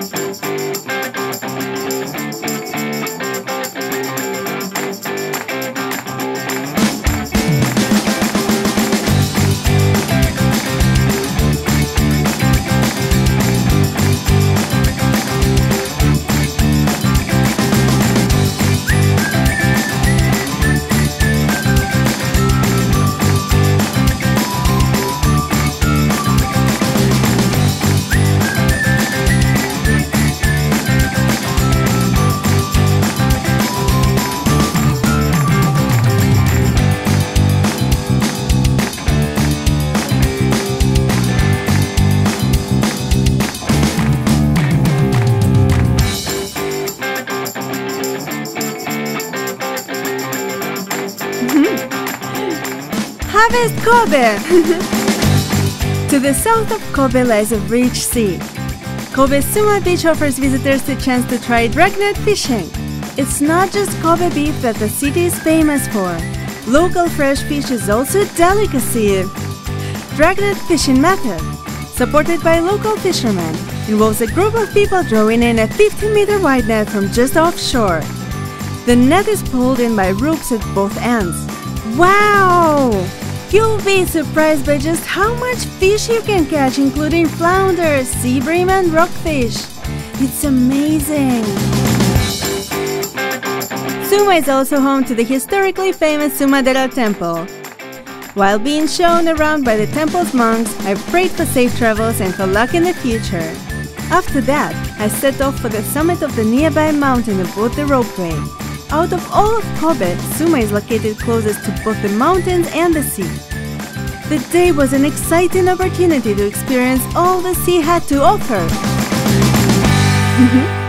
Música Harvest Kobe! to the south of Kobe lies a rich sea. Kobe Suma Beach offers visitors the chance to try dragnet fishing. It's not just Kobe beef that the city is famous for. Local fresh fish is also a delicacy. Dragnet fishing method, supported by local fishermen, involves a group of people drawing in a 50 meter wide net from just offshore. The net is pulled in by ropes at both ends. Wow! You'll be surprised by just how much fish you can catch, including flounder, sea bream, and rockfish. It's amazing! Suma is also home to the historically famous Sumadera Temple. While being shown around by the temple's monks, I prayed for safe travels and for luck in the future. After that, I set off for the summit of the nearby mountain aboard the ropeway. Out of all of Kobe, Suma is located closest to both the mountains and the sea. The day was an exciting opportunity to experience all the sea had to offer. Mm-hmm.